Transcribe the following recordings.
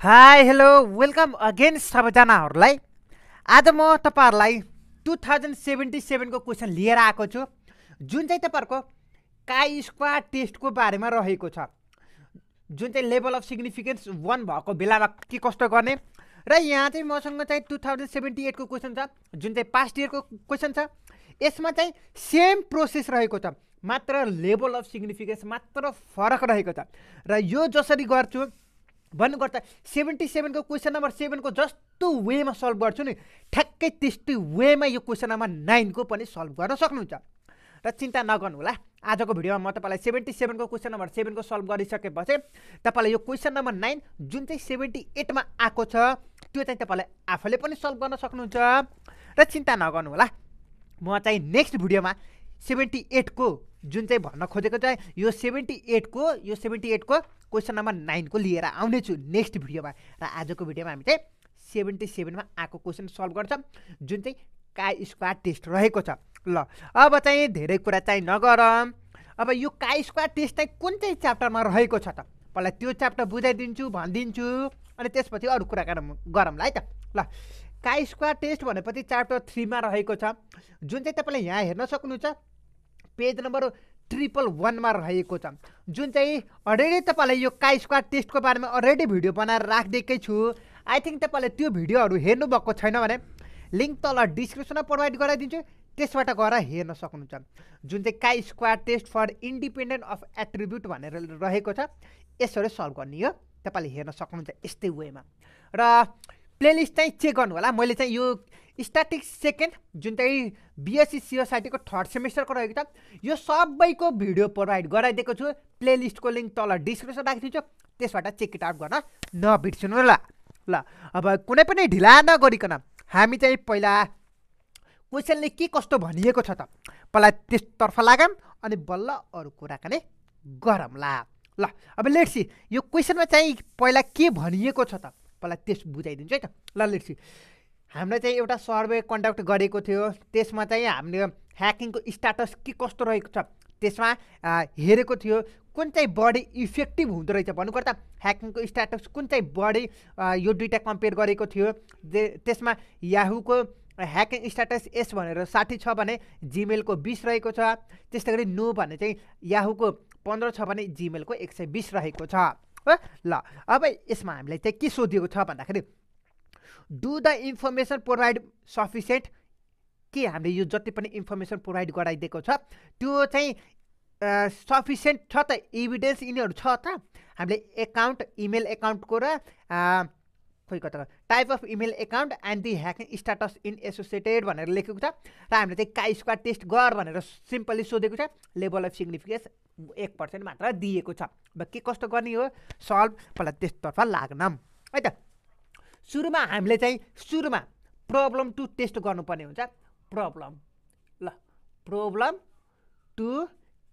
High hello welcome again सबैजनाहरूलाई आज म तपाईँहरूलाई टु थाउजन्ड सेभेन्टी सेभेनको क्वेसन लिएर आएको छु। जुन चाहिँ तपाईँहरूको काई स्क्वाड टेस्टको बारेमा रहेको छ। जुन चाहिँ लेभल अफ सिग्निफिकेन्स वान भएको बेलामा के कस्तो गर्ने? र यहाँ चाहिँ मसँग चाहिँ टु थाउजन्ड सेभेन्टी एटको क्वेसन छ जुन चाहिँ पास्ट इयरको क्वेसन छ। यसमा चाहिँ सेम प्रोसेस रहेको छ मात्र लेभल अफ सिग्निफिकेन्स मात्र फरक रहेको छ। र यो जसरी गर्छु भन्नुपर्छ सेभेन्टी सेभेनको क्वेसन नम्बर सेभेनको जस्तो वेमा सल्भ गर्छु नि ठ्याक्कै त्यस्तै वेमा यो क्वेसन नम्बर नाइनको पनि सल्भ गर्न सक्नुहुन्छ। र चिन्ता नगर्नु होला आजको भिडियोमा म तपाईँलाई सेभेन्टी सेभेनको क्वेसन नम्बर सेभेनको सल्भ गरिसकेपछि तपाईँलाई यो क्वेसन नम्बर नाइन जुन चाहिँ सेभेन्टी एटमा आएको छ त्यो चाहिँ तपाईँलाई आफैले पनि सल्भ गर्न सक्नुहुन्छ। र चिन्ता नगर्नु होला म चाहिँ नेक्स्ट भिडियोमा सेभेन्टी एटको जुन चाहिँ भन्न खोजेको चाहिँ यो सेभेन्टी एटको यो सेभेन्टी एटको क्वेसन नम्बर नाइनको लिएर आउनेछु। नेक्स्ट भिडियोमा। र आजको भिडियोमा हामी चाहिँ सेभेन्टी सेभेनमा आएको क्वेसन सल्भ गर्छ। जुन चाहिँ का स्क्वाड टेस्ट रहेको छ। ल अब चाहिँ धेरै कुरा चाहिँ नगरौँ। अब यो का स्क्वाड टेस्ट चाहिँ कुन चाहिँ च्याप्टरमा रहेको छ त? पहिला त्यो च्याप्टर बुझाइदिन्छु भनिदिन्छु। अनि त्यसपछि अरू कुरा गरौँ गरौँला है त। ल का स्क्वाड टेस्ट भनेपछि च्याप्टर थ्रीमा रहेको छ। जुन चाहिँ तपाईँले यहाँ हेर्न सक्नुहुन्छ पेज नम्बर ट्रिपल वानमा रहेको छ। जुन चाहिँ अलरेडी तपाईँलाई यो का स्क्वाड टेस्टको बारेमा अलरेडी भिडियो बनाएर राखिदिएकै छु। आई थिङ्क तपाईँले त्यो भिडियोहरू हेर्नुभएको छैन भने लिङ्क तल डिस्क्रिप्सनमा प्रोभाइड गराइदिन्छु। त्यसबाट गएर हेर्न सक्नुहुन्छ। जुन चाहिँ chi squared test for independent of attribute भनेर रहेको छ यसरी सल्भ गर्ने हो। तपाईँले हेर्न सक्नुहुन्छ यस्तै वेमा। र प्लेलिस्ट चाहिँ चेक गर्नु होला मैले चाहिँ यो स्ट्याटिक सेकेन्ड जुन चाहिँ बिएससी सिओसाइटीको थर्ड सेमेस्टरको रहेको छ। यो सबैको भिडियो प्रोभाइड गराइदिएको छु। प्लेलिस्टको लिङ्क तल डिस्क्रिप्सन राखिदिन्छु। त्यसबाट चेक इट आउट गर्न नबिर्सिनु ल ल अब कुनै पनि ढिला नगरिकन हामी चाहिँ पहिला क्वेसनले के कस्तो भनिएको छ त? पहिला त्यसतर्फ लागौँ अनि बल्ल अरू कुराकानी गरौँला। ल अब लेट्सी यो क्वेसनमा चाहिँ पहिला के भनिएको छ त? पहिला त्यस बुझाइदिन्छु है त। ल लेट्सी हामीले चाहिँ एउटा सर्वे कन्डक्ट गरेको थियो। त्यसमा चाहिँ हामीले ह्याकिङको स्टाटस के कस्तो रहेको छ त्यसमा हेरेको थियो कुन चाहिँ बढी इफेक्टिभ हुँदो रहेछ भन्नुपर्दा ह्याकिङको स्ट्याटस कुन चाहिँ बढी यो दुइटा कम्पेयर गरेको थियो। त्यसमा याहुको ह्याकिङ स्ट्याटस एस भनेर साठी छ भने जिमेलको बिस रहेको छ। त्यस्तै गरी नो भने चाहिँ याहुको पन्ध्र छ भने जिमेलको एक सय बिस रहेको छ। ल अब यसमा हामीलाई चाहिँ के सोधिएको छ भन्दाखेरि do the information provide sufficient के हामीले यो जति पनि इन्फर्मेसन प्रोभाइड गराइदिएको छ? त्यो चाहिँ सफिसियन्ट छ त? इभिडेन्स यिनीहरू छ त? हामीले एकाउन्ट इमेल एकाउन्टको र खोइ कता type of email account and the hacking status in associated भनेर लेखेको छ। र हामीले चाहिँ काइ स्क्वाड टेस्ट गर भनेर सिम्पली सोधेको छ। लेभल अफ सिग्निफिकेन्स एक पर्सेन्ट मात्र दिएको छ। अब के कस्तो गर्ने हो? सल्भ पहिला त्यसतर्फ लाग्नौँ। है त। सुरुमा हामीले चाहिँ सुरुमा प्रब्लम टु टेस्ट गर्नुपर्ने हुन्छ। प्रब्लम ल प्रब्लम टु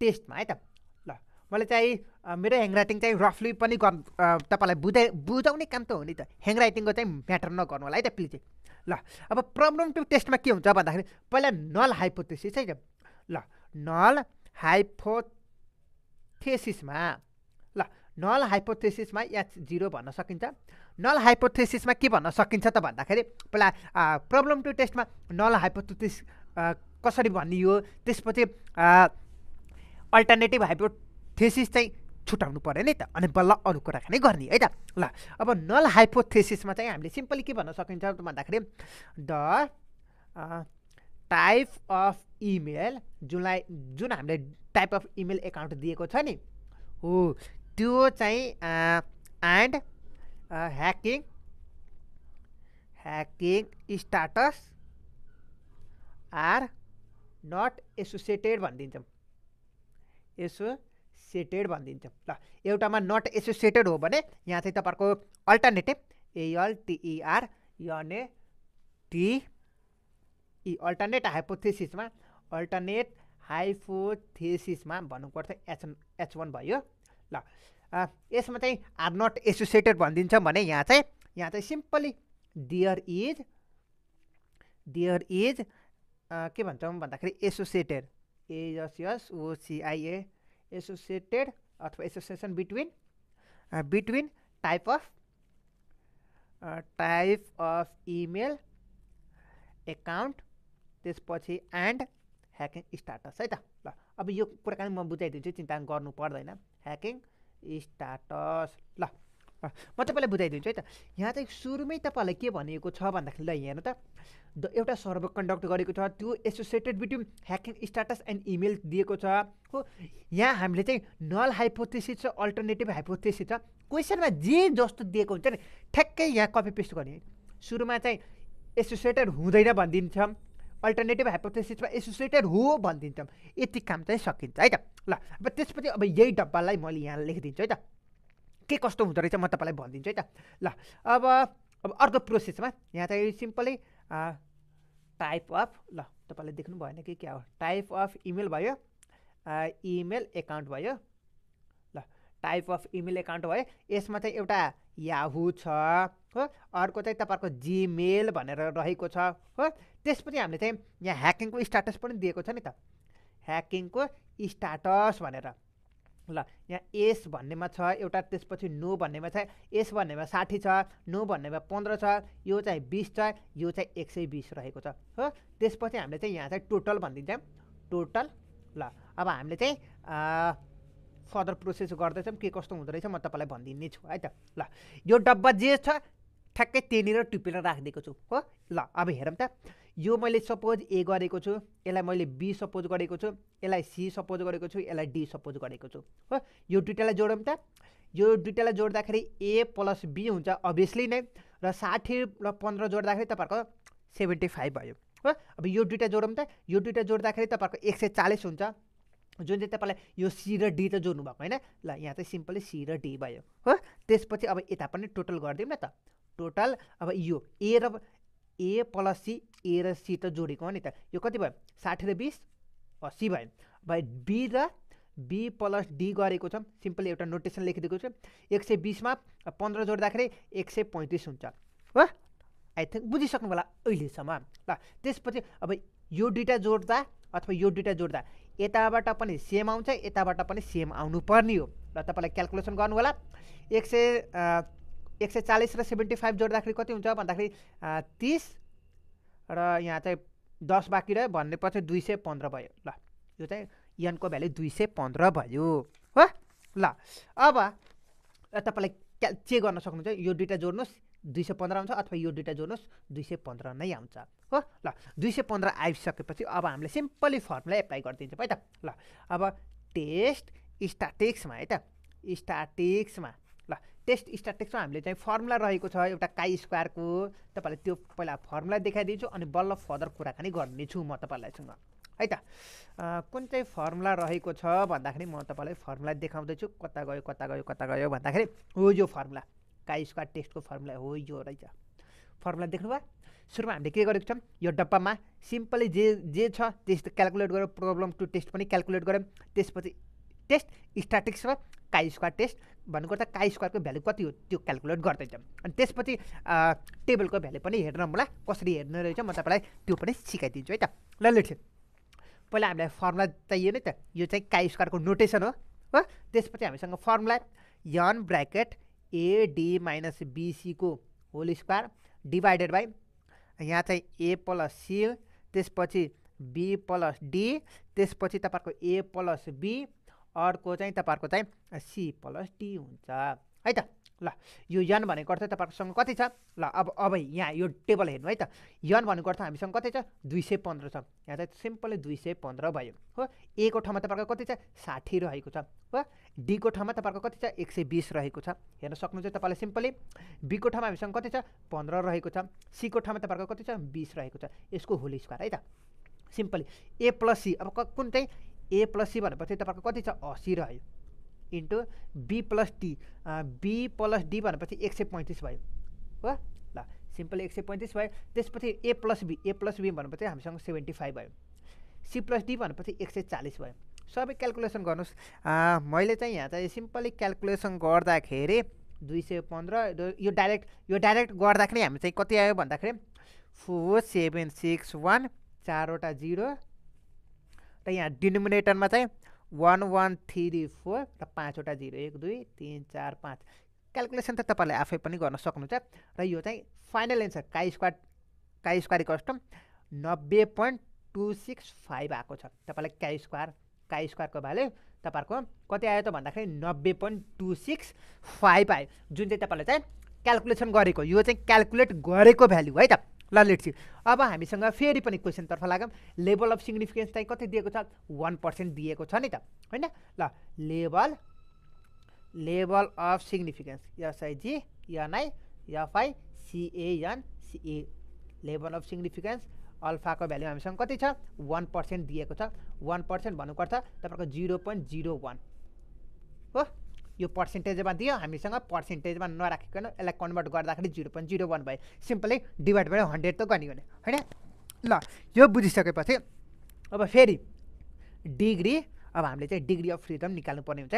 टेस्टमा है त। ल मैले चाहिँ मेरो ह्यान्डराइटिङ चाहिँ रफली पनि गर् तपाईँलाई बुझाइ बुझाउने काम त हो नि त। ह्यान्डराइटिङको चाहिँ म्याटर नगर्नु होला है त प्लिज ल अब प्रब्लम टु टेस्टमा के हुन्छ भन्दाखेरि पहिला नल हाइपोथेसिस है त। ल नल हाइपोथेसिसमा ल नल हाइपोथेसिसमा एच जिरो भन्न सकिन्छ। नल हाइपोथेसिसमा के भन्न सकिन्छ त भन्दाखेरि पहिला प्रब्लम टु टेस्टमा नल हाइपोथेसिस कसरी भनियो त्यसपछि अल्टरनेटिभ हाइपोथेसिस चाहिँ छुट्याउनु पऱ्यो नि त अनि बल्ल अरू कुराकानी गर्ने है त? ल अब नल हाइपोथेसिसमा चाहिँ हामीले सिम्पली के भन्न सकिन्छ भन्दाखेरि द टाइप अफ इमेल जुनलाई जुन हामीले टाइप अफ इमेल एकाउन्ट दिएको छ नि हो त्यो चाहिँ and hacking hacking status are not associated भनिदिन्छौँ। Associated भनिदिन्छौँ। ल एउटामा नट एसोसिएटेड हो भने यहाँ चाहिँ तपाईँहरूको अल्टरनेटिभ एएलटिइआर यने टिई अल्टरनेट हाइपोथेसिसमा अल्टरनेट हाइपोथेसिसमा भन्नुपर्छ एच एच वान भयो। ल। यसमा चाहिँ आर नट एसोसिएटेड भनिदिन्छौँ भने यहाँ चाहिँ यहाँ चाहिँ simply there is there is के भन्छौँ भन्दाखेरि associated A S S O C I A associated अथवा association between between type of type of email account त्यसपछि एन्ड ह्याकिङ स्टाटस है त। ल अब यो कुराकानी म बुझाइदिन्छु चिन्ता गर्नु पर्दैन। ह्याकिङ स्टाटस ल म तपाईँलाई बुझाइदिन्छु है त। यहाँ चाहिँ सुरुमै तपाईँलाई के भनिएको छ भन्दाखेरि ल हेर्नु त। एउटा सर्भे कन्डक्ट गरेको छ त्यो associated between hacking status and email दिएको छ। हो यहाँ हामीले चाहिँ नल हाइपोथेसिस छ अल्टरनेटिभ हाइपोथेसिस छ क्वेसनमा जे जस्तो दिएको हुन्छ नि ठ्याक्कै यहाँ कपी पेस्ट गर्ने। सुरुमा चाहिँ एसोसिएटेड हुँदैन भनिदिन्छौँ। अल्टरनेटिभ हाइपोथेसिसमा एसोसिएटेड हो भनिदिन्छौँ। यति काम चाहिँ सकिन्छ है त? ल अब त्यसपछि अब यही डब्बालाई मैले यहाँ लेखिदिन्छु है त? के कस्तो हुँदो रहेछ म तपाईँलाई भनिदिन्छु है त? ल अब अब अर्को प्रोसेसमा यहाँ चाहिँ सिम्पली टाइप अफ ल तपाईँले देख्नु भएन कि क्या हो? टाइप अफ इमेल भयो इमेल एकाउन्ट भयो ल टाइप अफ इमेल एकाउन्ट भयो। यसमा चाहिँ एउटा याहु छ। हो? अर्को चाहिँ तपाईँहरूको जिमेल भनेर रहेको छ हो? त्यसपछि हामीले चाहिँ यहाँ ह्याकिङको स्टाटस पनि दिएको छ नि त। ह्याकिङको स्टाटस भनेर। ल यहाँ एस भन्नेमा छ एउटा त्यसपछि नो भन्नेमा छ एस भन्नेमा साठी छ नो भन्नेमा पन्ध्र छ यो चाहिँ बिस छ यो चाहिँ एक सय बिस रहेको छ हो? त्यसपछि हामीले चाहिँ यहाँ चाहिँ टोटल भनिदिन्छौँ। टोटल ल अब हामीले चाहिँ फर्दर प्रोसेस गर्दैछौँ के कस्तो हुँदो रहेछ म तपाईँलाई भनिदिने छु है त। ल यो डब्बा जे छ ठ्याक्कै त्यहाँनिर टिपेर राखिदिएको छु हो? ल अब हेरौँ त। यो मैले सपोज ए गरेको छु यसलाई मैले बी सपोज गरेको छु यसलाई सी सपोज गरेको छु यसलाई डी सपोज गरेको छु हो? यो दुइटालाई जोडौँ त। यो दुइटालाई जोड्दाखेरि ए प्लस बी हुन्छ अभियसली नै। र साठी र पन्ध्र जोड्दाखेरि तपाईँहरूको सेभेन्टी फाइभ भयो हो? अब यो दुइटा जोडौँ त। यो दुइटा जोड्दाखेरि तपाईँहरूको एक सय चालिस हुन्छ। जुन चाहिँ तपाईँलाई यो सी र डी त जोड्नु भएको होइन? ल यहाँ चाहिँ सिम्पली सी र डी भयो हो? त्यसपछि अब यता पनि टोटल गरिदिउँ न त। टोटल अब यो ए र ए प्लस सी ए र सी त जोडेको हो नि त। यो कति भयो? साठी र बिस अस्सी भयो। भाइ बी र बी प्लस डी गरेको छ। सिम्पली एउटा नोटेसन लेखिदिएको छु। एक सय बिसमा पन्ध्र जोड्दाखेरि एक सय पैँतिस हुन्छ। हो? आई थिङ्क बुझिसक्नु होला अहिलेसम्म। ल त्यसपछि अब यो दुइटा जोड्दा अथवा यो दुइटा जोड्दा यताबाट पनि सेम आउँछ यताबाट पनि सेम आउनु पर्ने हो। र तपाईँलाई क्यालकुलेसन गर्नु होला। एक सय एक सय चालिस र सेभेन्टी फाइभ जोड्दाखेरि कति हुन्छ? भन्दाखेरि तिस र यहाँ चाहिँ दस बाँकी रह्यो भनेपछि दुई सय पन्ध्र भयो। ल यो चाहिँ यनको भ्यालु दुई सय पन्ध्र भयो हो? ल अब तपाईँलाई क्या चेक गर्न सक्नुहुन्छ? यो दुइटा जोड्नुहोस् दुई सय पन्ध्र आउँछ अथवा यो दुइटा जोड्नुहोस् दुई सय पन्ध्र नै आउँछ हो? ल दुई सय पन्ध्र आइसकेपछि अब हामीले सिम्पली फर्मुला एप्लाई गरिदिन्छौँ है त? ल अब टेस्ट स्टाटिक्समा है त? स्टाटिक्समा टेस्ट स्टाटिक्समा हामीले चाहिँ फर्मुला रहेको छ एउटा काई स्क्वायरको तपाईँलाई त्यो पहिला फर्मुला देखाइदिन्छु अनि बल्ल फर्दर कुराकानी गर्नेछु म तपाईँलाईसँग। है त? कुन चाहिँ फर्मुला रहेको छ भन्दाखेरि म तपाईँलाई फर्मुला देखाउँदैछु। कता गयो कता गयो कता गयो भन्दाखेरि हो यो फर्मुला। काई स्क्वायर टेस्टको फर्मुला हो यो रहेछ। फर्मुला देख्नुभयो सुरुमा हामीले के गरेको छौँ? यो डब्बामा सिम्पली जे जे छ त्यस्तो क्यालकुलेट गऱ्यौँ। प्रब्लम टु टेस्ट पनि क्यालकुलेट गऱ्यौँ। त्यसपछि टेस्ट स्ट्याटिक्स र काई स्क्वायर टेस्ट भन्नुको त काई स्क्वायरको भ्यालु कति हो त्यो क्यालकुलेट गर्दैछौँ। अनि त्यसपछि टेबलको भ्यालु पनि हेर्न मलाई कसरी हेर्नु रहेछ म तपाईँलाई त्यो पनि सिकाइदिन्छु है त। ल लेख्छु पहिला हामीलाई फर्मुला चाहियो नि त। यो चाहिँ काई स्क्वायरको नोटेसन हो हो? त्यसपछि हामीसँग formula N bracket AD minus बिसीको whole square divided by यहाँ चाहिँ ए प्लस सी त्यसपछि बी प्लस डी त्यसपछि तपाईँहरूको ए प्लस बी अर्को चाहिँ तपाईँहरूको चाहिँ सी प्लस डी हुन्छ। है त? ल यो यन भनेको अर्थ तपाईँहरूकोसँग कति छ? ल अब अब यहाँ यो टेबल हेर्नु है त? यन भनेको अर्थ हामीसँग कति छ? दुई सय पन्ध्र छ। यहाँ चाहिँ सिम्पली दुई सय पन्ध्र भयो। हो? एको ठाउँमा तपाईँहरूको कति छ? साठी रहेको छ। हो? डीको ठाउँमा तपाईँहरूको कति छ? एक सय बिस रहेको छ। हेर्न सक्नुहुन्छ तपाईँले सिम्पली? बीको ठाउँमा हामीसँग कति छ? पन्ध्र रहेको छ। सीको ठाउँमा तपाईँहरूको कति छ? बिस रहेको छ। यसको होल स्क्वायर है त? सिम्पली। ए प्लस सी अब कुन चाहिँ ए प्लस सी भनेपछि तपाईँहरूको कति छ? असी रह्यो। Into B plus D B plus D भनेपछि एक सय पैँतिस भयो। हो? ल सिम्पल एक सय पैँतिस भयो। त्यसपछि A plus B A plus B भनेपछि हामीसँग सेभेन्टी फाइभ भयो। सी प्लस डी भनेपछि एक सय चालिस भयो। सबै क्यालकुलेसन गर्नुहोस्। मैले चाहिँ यहाँ चाहिँ सिम्पली क्यालकुलेसन गर्दाखेरि दुई सय पन्ध्र यो डाइरेक्ट यो डाइरेक्ट गर्दाखेरि हामी चाहिँ कति आयो भन्दाखेरि फोर सेभेन सिक्स वान चारवटा जिरो र यहाँ डिनोमिनेटरमा चाहिँ वान वान थ्री फोर र पाँचवटा जिरो एक दुई तिन चार पाँच। क्यालकुलेसन त तपाईँले आफै पनि गर्न सक्नुहुन्छ र यो चाहिँ final answer chi squared chi square custom नब्बे पोइन्ट टू सिक्स फाइभ आएको छ। तपाईँलाई काई स्क्वायर काई स्क्वायरको भ्याल्यु तपाईँहरूको कति आयो त भन्दाखेरि नब्बे पोइन्ट टू सिक्स फाइभ आयो। जुन चाहिँ तपाईँले चाहिँ क्यालकुलेसन गरेको यो चाहिँ क्यालकुलेट गरेको भ्याल्यु है त। ल लेट्सी अब हामीसँग फेरि पनि क्वेसनतर्फ लागौँ। लेभल अफ सिग्निफिकेन्स चाहिँ कति दिएको छ? वान पर्सेन्ट दिएको छ नि त। होइन? ल level level of significance. S I G N I F I C A N C E. Level of significance अल्फाको value हामीसँग कति छ? वान पर्सेन्ट दिएको छ। वान पर्सेन्ट भन्नुपर्छ तपाईँको जिरो पोइन्ट जिरो वान। हो? यो पर्सेन्टेजमा दियो हामीसँग पर्सेन्टेजमा नराखिकन यसलाई कन्भर्ट गर्दाखेरि जिरो पोइन्ट जिरो वान भयो। सिम्पली डिभाइड बाई हन्ड्रेड त गर्ने भने होइन? ल यो बुझिसकेपछि अब फेरि डिग्री अब हामीले चाहिँ डिग्री अफ फ्रिडम निकाल्नु पर्ने हुन्छ।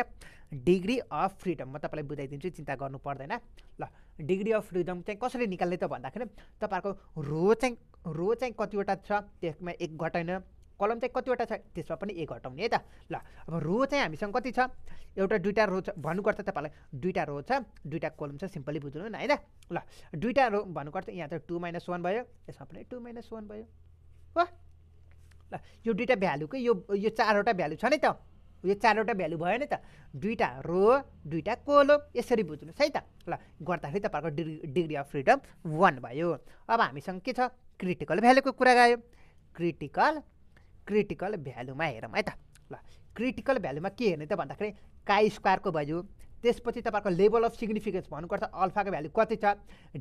डिग्री अफ फ्रिडम म तपाईँलाई बुझाइदिन्छु चिन्ता गर्नु पर्दैन। ल डिग्री अफ फ्रिडम चाहिँ कसरी निकाल्ने त भन्दाखेरि तपाईँहरूको रो चाहिँ रो चाहिँ कतिवटा छ त्यसमा एक घटाइन कलम चाहिँ कतिवटा छ? त्यसमा पनि एक घटाउने है त। ल अब रो चाहिँ हामीसँग कति छ? एउटा दुइटा रो छ। भन्नुपर्छ तपाईँलाई दुइटा रो छ दुइटा कलम छ सिम्पली बुझ्नु न होइन ल दुइटा रो भन्नुपर्छ यहाँ चाहिँ टु माइनस वान भयो यसमा पनि टु माइनस वान भयो। हो? ल यो दुइटा भ्यालुकै यो यो चारवटा भ्यालु छ नि त। यो चारवटा भ्यालु भयो नि त। दुइटा रो दुइटा कोलो यसरी बुझ्नुहोस् है त। ल गर्दाखेरि तपाईँहरूको degree degree of freedom one भयो। अब हामीसँग के छ? क्रिटिकल भ्यालुको कुरा गयो। क्रिटिकल क्रिटिकल भ्यालुमा हेरौँ है त। ल क्रिटिकल भ्यालुमा के हेर्ने त भन्दाखेरि काई स्क्वायरको भ्यालु त्यसपछि तपाईँको लेभल अफ सिग्निफिकेन्स भन्नुपर्छ अल्फाको भ्यालु कति छ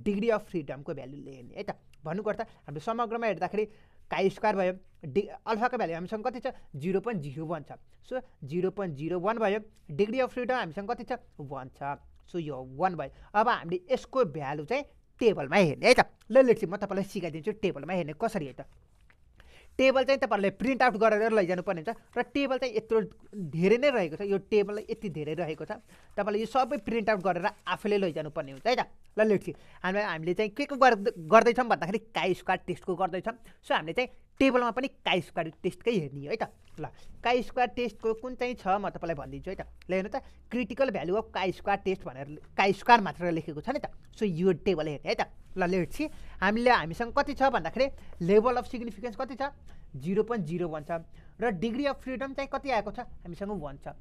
डिग्री अफ फ्रिडमको भ्यालु हेर्ने है त। भन्नुपर्छ हाम्रो समग्रमा हेर्दाखेरि काई स्क्वायर भयो डि अल्फाको भ्यालु हामीसँग कति छ जिरो पोइन्ट जिरो वान छ। So zero point zero one भयो डिग्री अफ फ्रिडम हामीसँग कति छ वान छ। सो यो वान भयो। अब हामीले यसको भ्यालु चाहिँ टेबलमा हेर्ने है त। ल लेट्सी म तपाईँलाई सिकाइदिन्छु टेबलमा हेर्ने कसरी है त। टेबल चाहिँ तपाईँहरूले प्रिन्ट आउट गरेर लैजानु पर्ने हुन्छ र टेबल चाहिँ यत्रो धेरै नै रहेको छ। यो टेबललाई यति धेरै रहेको छ। तपाईँले यो सबै प्रिन्ट आउट गरेर आफैले लैजानु पर्ने हुन्छ है त? ल लेट्सी हामी हामीले चाहिँ के को गर्दैछौँ भन्दाखेरि काई स्क्वायर टेस्टको गर्दैछौँ। सो हामीले चाहिँ टेबलमा पनि काई स्क्वायर टेस्टकै हेर्ने है त? ल काई स्क्वायर टेस्टको कुन चाहिँ छ म तपाईँलाई भनिदिन्छु है त? ल हेर्नु त critical value of chi square test भनेर काई स्क्वायर मात्र लेखेको छ नि त? सो यो टेबल हेर्ने है त? ल लेट्सी हामीले हामीसँग कति छ भन्दाखेरि लेभल अफ सिग्निफिकेन्स कति छ? जिरो पोइन्ट जिरो वान छ। र डिग्री अफ फ्रिडम चाहिँ कति आएको छ? हामीसँग वान छ।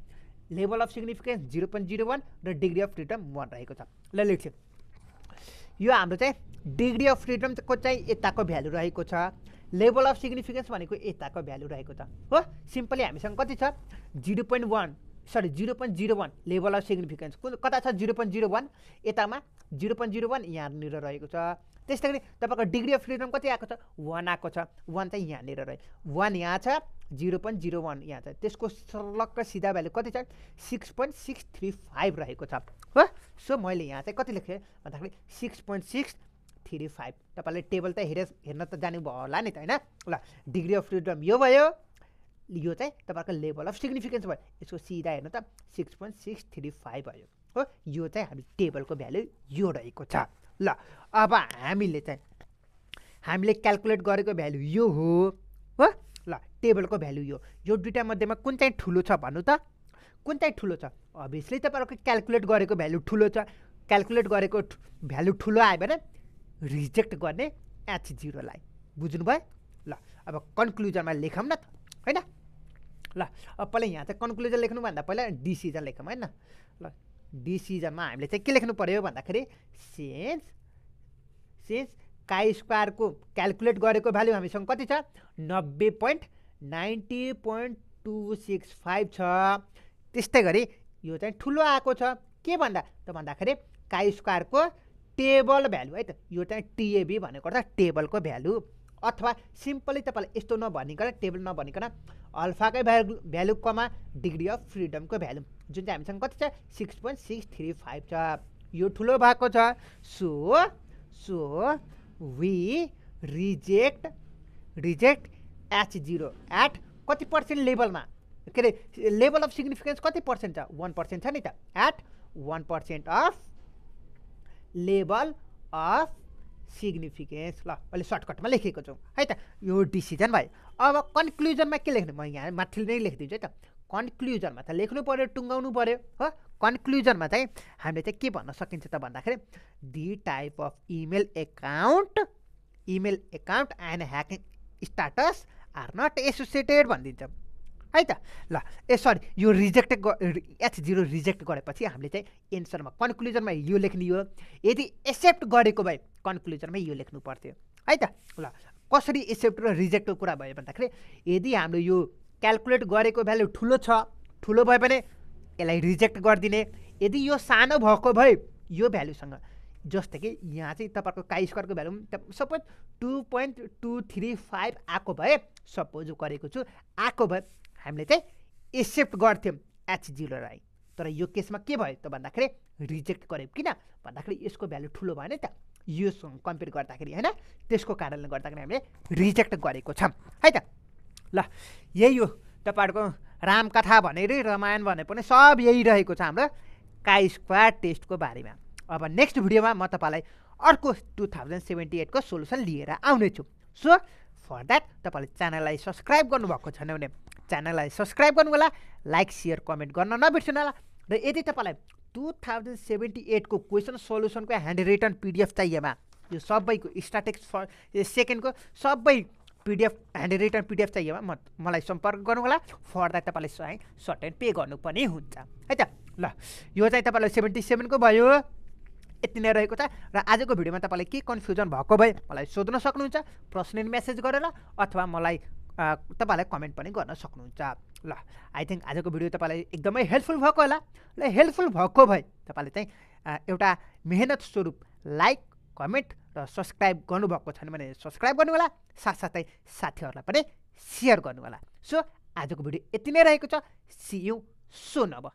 Level of significance zero point zero one र डिग्री अफ फ्रिडम वान रहेको छ। ल लेट्सी यो हाम्रो चाहिँ डिग्री अफ फ्रिडमको चाहिँ यताको भ्यालु रहेको छ। लेभल अफ सिग्निफिकेन्स भनेको यताको भ्यालु रहेको छ। हो? सिम्पली हामीसँग कति छ? Zero point one sorry zero point zero one level of significance कुन कता छ जिरो पोइन्ट जिरो वान यतामा जिरो पोइन्ट जिरो वान यहाँनिर रहेको छ। त्यस्तै गरी तपाईँको डिग्री अफ फ्रिडम कति आएको छ? वान आएको छ। वान चाहिँ यहाँनिर रहे वान यहाँ छ जिरो पोइन्ट जिरो वान यहाँ छ। त्यसको सर्लक्क सिधा भ्यालु कति छ? Six point six three five रहेको छ। हो? सो मैले यहाँ चाहिँ कति लेखेँ? भन्दाखेरि six point six three five. तपाईँले टेबल त हेरे हेर्न त जानुभयो होला नि त होइन? ल डिग्री अफ फ्रिडम यो भयो। यो चाहिँ तपाईँहरूको लेभल अफ सिग्निफिकेन्स भयो। यसको सिधा हेर्नु त six point six three five भयो। हो यो चाहिँ हामी टेबलको भ्यालु यो रहेको छ। ल अब हामीले चाहिँ हामीले क्यालकुलेट गरेको भ्यालु यो हो। हो ल टेबलको भ्यालु यो। यो दुइटा मध्येमा कुन चाहिँ ठुलो छ भन्नु त? कुन चाहिँ ठुलो छ? अभियसली तपाईँहरूको क्यालकुलेट गरेको भ्यालु ठुलो छ। क्यालकुलेट गरेको भ्यालु ठुलो आयो भने रिजेक्ट गर्ने एच जिरोलाई बुझ्नुभयो? ल अब कन्क्लुजनमा लेखौँ न त होइन? ल अब पहिला यहाँ चाहिँ कन्क्लुजन लेख्नुभन्दा पहिला डिसिजन लेखौँ होइन? ल डिसिजनमा हामीले चाहिँ के लेख्नु पऱ्यो भन्दाखेरि सेन्स सेन्स काई स्क्वायरको क्यालकुलेट गरेको भ्याल्यु हामीसँग कति छ? नब्बे point ninety point two six five छ। त्यस्तै गरी यो चाहिँ ठुलो आएको छ। के भन्दा? त भन्दाखेरि काई स्क्वायरको टेबल भ्यालु है त यो चाहिँ टिएबी भनेको त टेबलको भ्यालु अथवा सिम्पली तपाईँलाई यस्तो नभनिकन टेबल नभनिकन अल्फाकै value value comma degree of फ्रिडमको भ्यालु जुन चाहिँ हामीसँग कति छ? Six point six three five छ। यो ठुलो भएको छ। So so we reject reject H zero at कति पर्सेन्ट लेभलमा के अरे लेभल अफ सिग्निफिकेन्स कति पर्सेन्ट छ? वान पर्सेन्ट छ नि त। At one percent of level of significance. ल अहिले सर्टकटमा लेखेको छौँ। है त यो डिसिजन भयो। अब कन्क्लुजनमा के लेख्ने म यहाँ माथि नै लेखिदिन्छु है त। कन्क्लुजनमा त लेख्नु पऱ्यो टुङ्गाउनु पऱ्यो हो? कन्क्लुजनमा चाहिँ हामीले चाहिँ के भन्न सकिन्छ त भन्दाखेरि the type of email account email account and hacking status are not associated भनिदिन्छ। है त? ल ए सरी यो रिजेक्ट एच जिरो रिजेक्ट गरेपछि हामीले चाहिँ एन्सरमा कन्क्लुजनमा यो लेख्ने हो यदि एक्सेप्ट गरेको भए कन्क्लुजनमा यो लेख्नु पर्थ्यो। है त? ल कसरी एक्सेप्ट र रिजेक्टको कुरा भयो भन्दाखेरि यदि हाम्रो यो क्यालकुलेट गरेको भ्यालु ठुलो छ ठुलो भयो भने यसलाई रिजेक्ट गरिदिने। यदि यो सानो भएको भए यो भ्यालुसँग जस्तै कि यहाँ चाहिँ तपाईँहरूको chi स्क्वायरको value suppose two point two three five आएको भए सपोज गरेको छु आएको भए हामीले चाहिँ एक्सेप्ट गर्थ्यौँ एच जिरोलाई तर यो केसमा के भयो त भन्दाखेरि रिजेक्ट गऱ्यौँ किन? भन्दाखेरि यसको भ्यालु ठुलो भयो नि त। योसँग कम्पेयर गर्दाखेरि होइन त्यसको कारणले गर्दाखेरि हामीले रिजेक्ट गरेको छौँ। है त? ल यही हो तपाईँहरूको रामकथा भनेर रामायण भने पनि सब यही रहेको छ हाम्रो काइ स्क्वायर टेस्टको बारेमा। अब नेक्स्ट भिडियोमा म तपाईँलाई अर्को टु थाउजन्ड सेभेन्टी एटको सोल्युसन लिएर आउनेछु। सो फर द्याट तपाईँले च्यानललाई सब्सक्राइब गर्नुभएको छैन भने च्यानललाई सब्सक्राइब गर्नु होला लाइक सेयर कमेन्ट गर्न नबिर्सनु होला र यदि तपाईँलाई टु थाउजन्ड सेभेन्टी एटको क्वेसन सोल्युसनको ह्यान्ड रिटर्न पिडिएफ चाहिएमा यो सबैको स्टाटिक्स फर सेकेन्डको सबै पिडिएफ ह्यान्ड रिटर्न पिडिएफ चाहिएमा म मलाई सम्पर्क गर्नु होला फर द्याट तपाईँले चाहिँ सर्टेन पे गर्नुपर्ने हुन्छ। है त? ल यो चाहिँ तपाईँलाई सेभेन्टी सेभेनको भयो यति नै रहेको छ र आजको भिडियोमा तपाईँलाई के कन्फ्युजन भएको भए मलाई सोध्न सक्नुहुन्छ प्रश्न मेसेज गरेर अथवा मलाई तपाईँलाई कमेन्ट पनि गर्न सक्नुहुन्छ। ल आई थिङ्क आजको भिडियो तपाईँलाई एकदमै हेल्पफुल भएको होला। ल हेल्पफुल भएको भए तपाईँले चाहिँ एउटा मेहनत स्वरूप लाइक कमेन्ट र सब्सक्राइब गर्नुभएको छैन भने सब्सक्राइब गर्नु होला साथसाथै साथीहरूलाई पनि सेयर गर्नु होला सो आजको भिडियो यति नै रहेको छ। सियु सो नभ